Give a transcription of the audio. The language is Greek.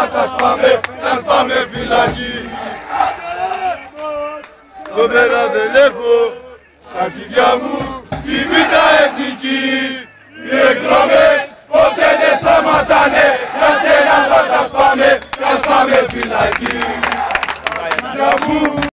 να τα σπάμε, να σπάμε φυλακή. Το μέρα δεν έχω, τα χέρια μου, τη β' εθνική. Οι εκδρομές ποτέ δεν σταματάνε, για σένα τα σπάμε, να σπάμε φυλακή. Τα μου,